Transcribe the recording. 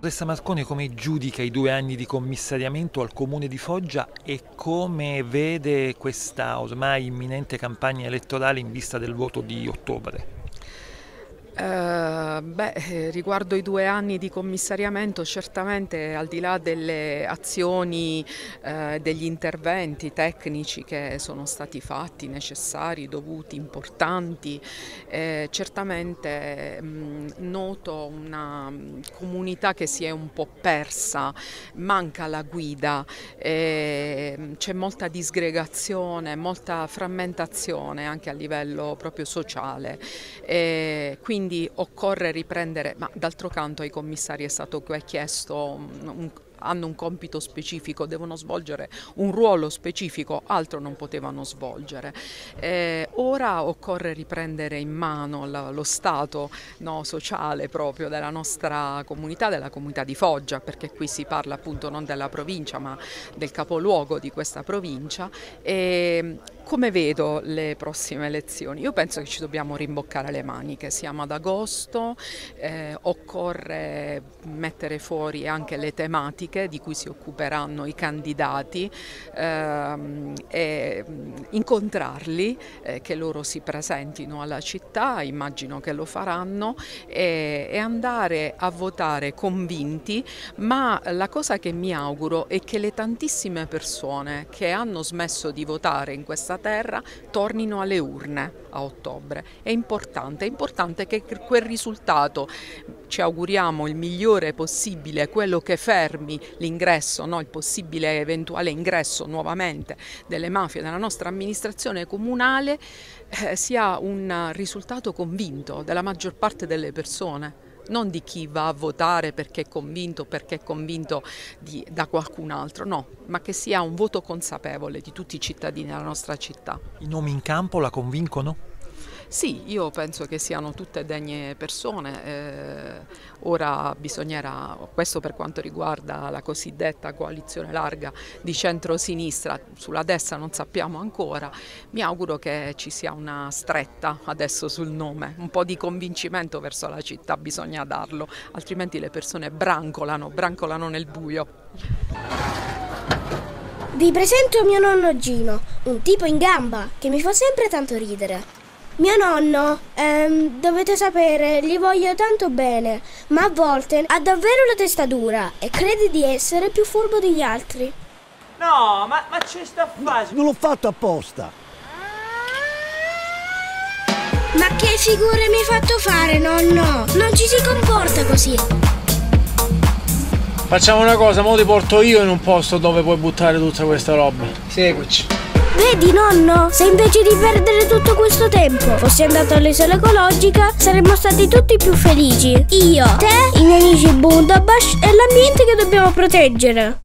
Professoressa Marconi come giudica i due anni di commissariamento al comune di Foggia e come vede questa ormai imminente campagna elettorale in vista del voto di ottobre? Uh, beh, eh, riguardo i due anni di commissariamento, certamente al di là delle azioni, uh, degli interventi tecnici che sono stati fatti, necessari, dovuti, importanti, eh, certamente mh, noto una comunità che si è un po' persa, manca la guida, eh, c'è molta disgregazione, molta frammentazione anche a livello proprio sociale. Eh, quindi quindi occorre riprendere, ma d'altro canto ai commissari è stato chiesto un, hanno un compito specifico, devono svolgere un ruolo specifico, altro non potevano svolgere. Eh, ora occorre riprendere in mano la, lo stato no, sociale proprio della nostra comunità, della comunità di Foggia, perché qui si parla appunto non della provincia ma del capoluogo di questa provincia. E, come vedo le prossime elezioni? Io penso che ci dobbiamo rimboccare le maniche, siamo ad agosto, eh, occorre mettere fuori anche le tematiche tematiche di cui si occuperanno i candidati ehm, e incontrarli, eh, che loro si presentino alla città, immagino che lo faranno, e, e andare a votare convinti, ma la cosa che mi auguro è che le tantissime persone che hanno smesso di votare in questa terra tornino alle urne a ottobre. È importante, è importante che quel risultato ci auguriamo il migliore possibile, quello che fermi l'ingresso, no? il possibile eventuale ingresso nuovamente delle mafie nella nostra amministrazione comunale, eh, sia un risultato convinto della maggior parte delle persone non di chi va a votare perché è convinto, perché è convinto di, da qualcun altro, no, ma che sia un voto consapevole di tutti i cittadini della nostra città. I nomi in campo la convincono? Sì, io penso che siano tutte degne persone. Eh, ora bisognerà, questo per quanto riguarda la cosiddetta coalizione larga di centro-sinistra, sulla destra non sappiamo ancora, mi auguro che ci sia una stretta adesso sul nome, un po' di convincimento verso la città bisogna darlo, altrimenti le persone brancolano, brancolano nel buio. Vi presento mio nonno Gino, un tipo in gamba che mi fa sempre tanto ridere. Mio nonno, ehm, dovete sapere, gli voglio tanto bene, ma a volte ha davvero la testa dura e crede di essere più furbo degli altri. No, ma, ma c'è sta fase. Non l'ho fatto apposta. Ma che figure mi hai fatto fare, nonno? Non ci si comporta così. Facciamo una cosa, mo ti porto io in un posto dove puoi buttare tutta questa roba. Seguici. Vedi nonno, se invece di perdere tutto questo tempo fossi andato all'isola ecologica saremmo stati tutti più felici. Io, te, i miei amici Bundabash e l'ambiente che dobbiamo proteggere.